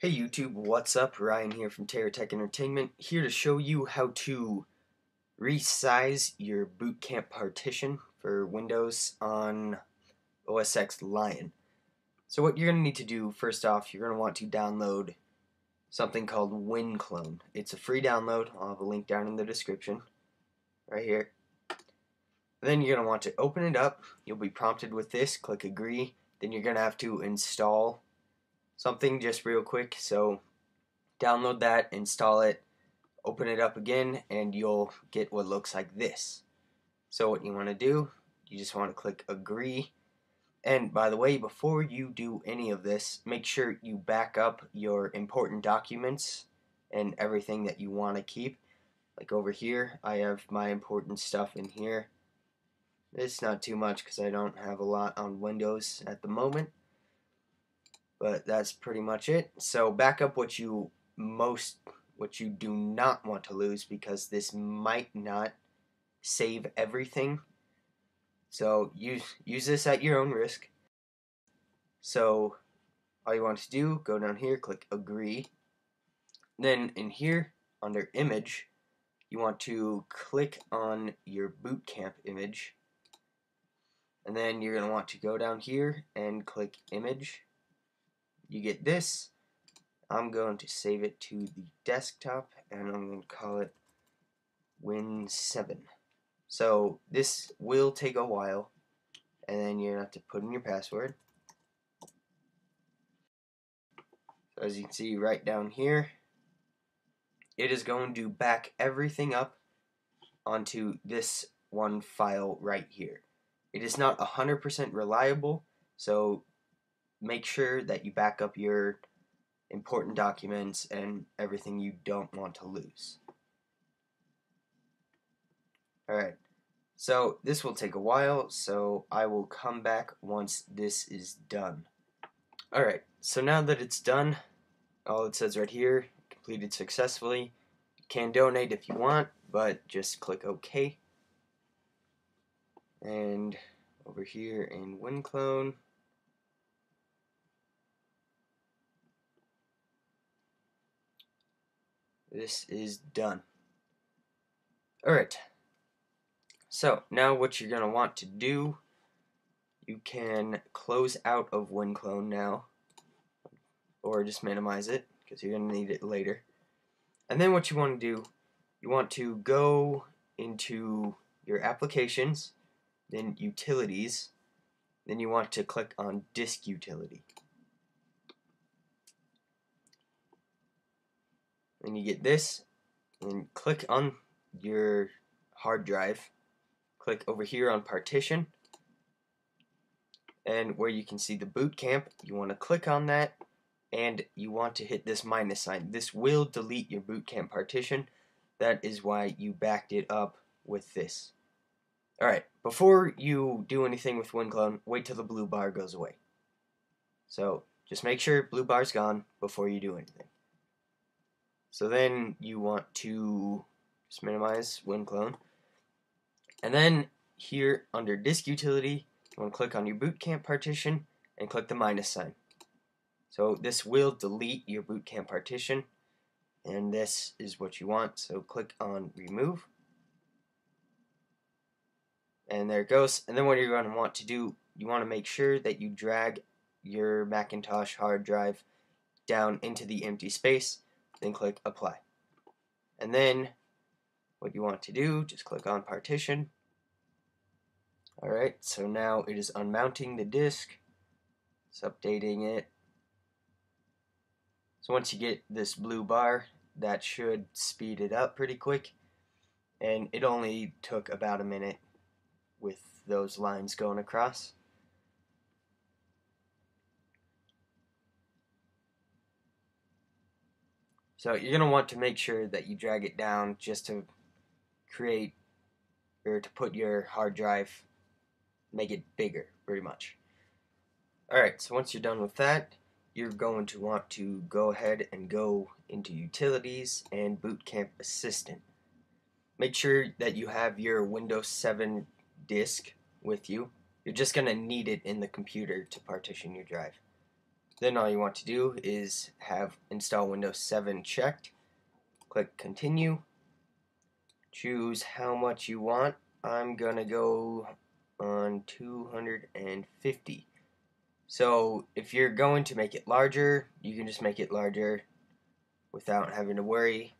Hey YouTube, what's up? Ryan here from TeraTek Entertainment, here to show you how to resize your boot camp partition for Windows on OS X Lion. So what you're going to need to do, first off, you're going to want to download something called WinClone. It's a free download, I'll have a link down in the description, right here. Then you're going to want to open it up, you'll be prompted with this, click agree, then you're going to have to install something just real quick. So download that, install it, open it up again, and you'll get what looks like this. So what you want to do, you just want to click agree. And by the way, before you do any of this, make sure you back up your important documents and everything that you want to keep. Like over here, I have my important stuff in here. It's not too much because I don't have a lot on Windows at the moment. But that's pretty much it. So back up what you most what you do not want to lose because this might not save everything. So use use this at your own risk. So all you want to do, go down here, click agree. Then in here under image, you want to click on your bootcamp image. And then you're going to want to go down here and click image you get this. I'm going to save it to the desktop and I'm going to call it Win7. So this will take a while and then you're going to have to put in your password. So as you can see right down here, it is going to back everything up onto this one file right here. It is not 100% reliable, so make sure that you back up your important documents and everything you don't want to lose. Alright, so this will take a while, so I will come back once this is done. Alright, so now that it's done, all it says right here, completed successfully. You can donate if you want, but just click OK. And over here in WinClone, this is done. Alright, so now what you're going to want to do, you can close out of WinClone now, or just minimize it, because you're going to need it later. And then what you want to do, you want to go into your applications, then utilities, then you want to click on disk utility. And you get this and click on your hard drive. Click over here on partition and where you can see the boot camp you want to click on that and you want to hit this minus sign. This will delete your boot camp partition. That is why you backed it up with this. Alright before you do anything with WinClone wait till the blue bar goes away. So just make sure blue bar's gone before you do anything so then you want to just minimize WinClone. And then here under disk utility, you want to click on your bootcamp partition and click the minus sign. So this will delete your bootcamp partition and this is what you want. So click on remove. And there it goes. And then what you're going to want to do, you want to make sure that you drag your Macintosh hard drive down into the empty space then click apply. And then what you want to do, just click on partition. Alright, so now it is unmounting the disk. It's updating it. So once you get this blue bar, that should speed it up pretty quick. And it only took about a minute with those lines going across. So you're going to want to make sure that you drag it down just to create or to put your hard drive, make it bigger pretty much. Alright, so once you're done with that, you're going to want to go ahead and go into Utilities and Bootcamp Assistant. Make sure that you have your Windows 7 disk with you. You're just going to need it in the computer to partition your drive. Then all you want to do is have install Windows 7 checked. Click continue. Choose how much you want. I'm gonna go on 250. So if you're going to make it larger, you can just make it larger without having to worry.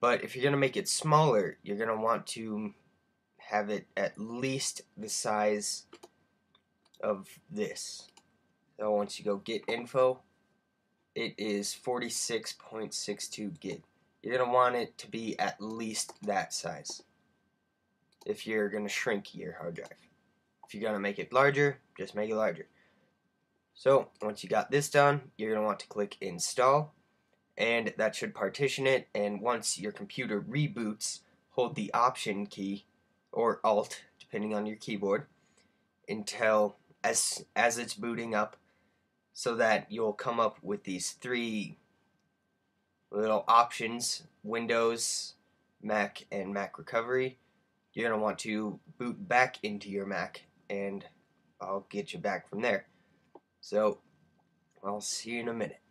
But if you're going to make it smaller, you're going to want to have it at least the size of this. So once you go get info, it is 46.62 gig. You're going to want it to be at least that size if you're going to shrink your hard drive. If you're going to make it larger, just make it larger. So once you got this done, you're going to want to click install and that should partition it and once your computer reboots, hold the option key or alt depending on your keyboard until as as it's booting up so that you'll come up with these three little options Windows, Mac, and Mac Recovery. You're going to want to boot back into your Mac and I'll get you back from there. So, I'll see you in a minute.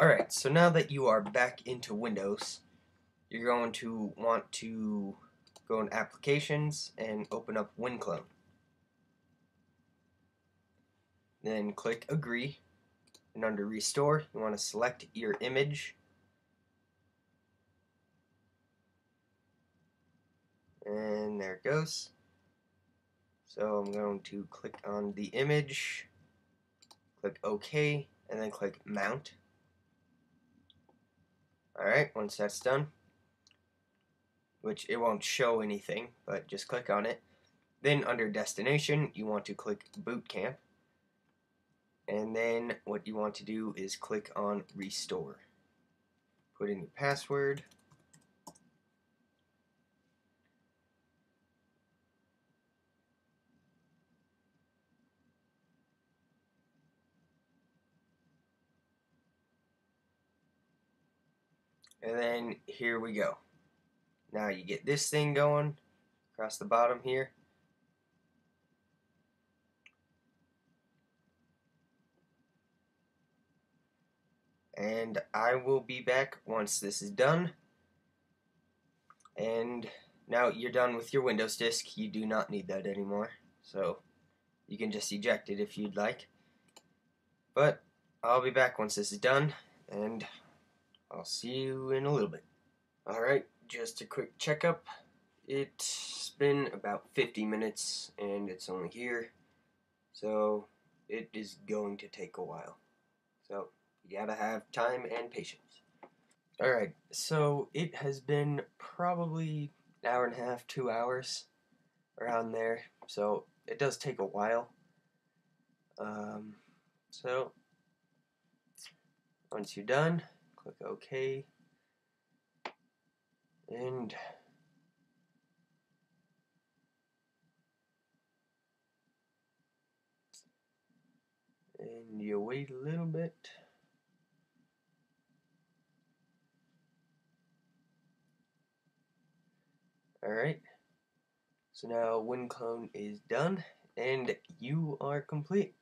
Alright, so now that you are back into Windows, you're going to want to go in Applications and open up WinClone. Then click Agree, and under Restore, you want to select your image. And there it goes. So I'm going to click on the image click OK, and then click Mount. Alright, once that's done, which it won't show anything, but just click on it. Then under Destination, you want to click Boot Camp. And then what you want to do is click on Restore. Put in your password. And then here we go. Now you get this thing going across the bottom here. And I will be back once this is done. And now you're done with your Windows disk. You do not need that anymore. So you can just eject it if you'd like. But I'll be back once this is done. And I'll see you in a little bit. Alright, just a quick checkup. It's been about 50 minutes and it's only here. So it is going to take a while. So you gotta have time and patience. Alright, so it has been probably an hour and a half, two hours around there. So it does take a while. Um, so once you're done, click OK, and and you wait a little bit. Alright, so now WinClone is done and you are complete.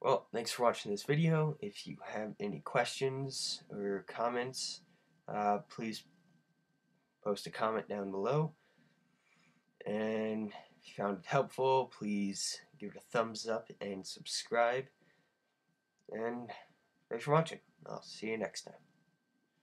Well, thanks for watching this video. If you have any questions or comments, uh, please post a comment down below. And if you found it helpful, please give it a thumbs up and subscribe. And thanks for watching. I'll see you next time.